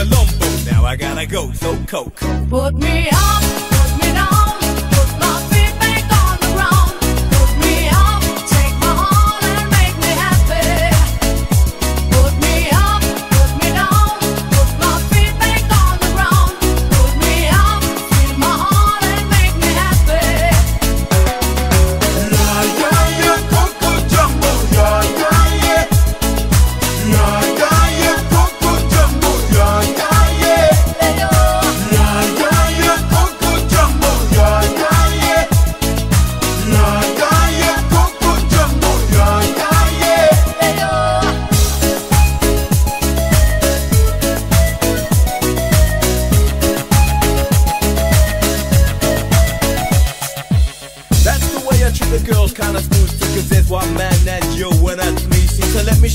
Colombo. Now I gotta go, so Coke. Put me up.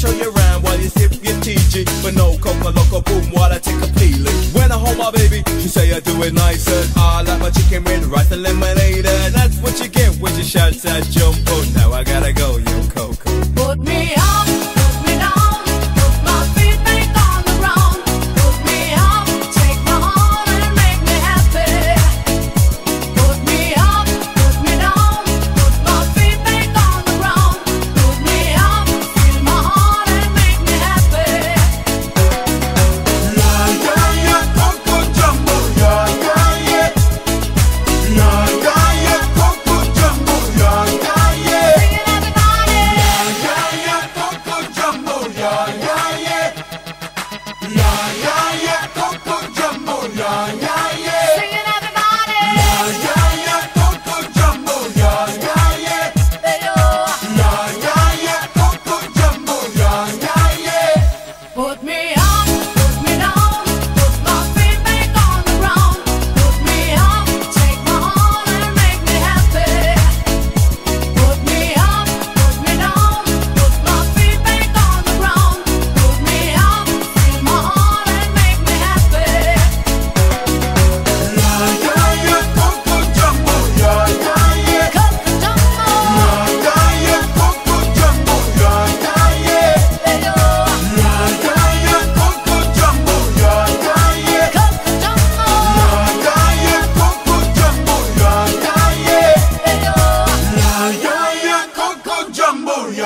show you around while you sip your TG. But no coca loco boom while I take a peeling. When I hold my baby, she say I do it nicer. I like my chicken with rice and lemonade. And that's what you get when you shout that jumbo.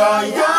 yeah.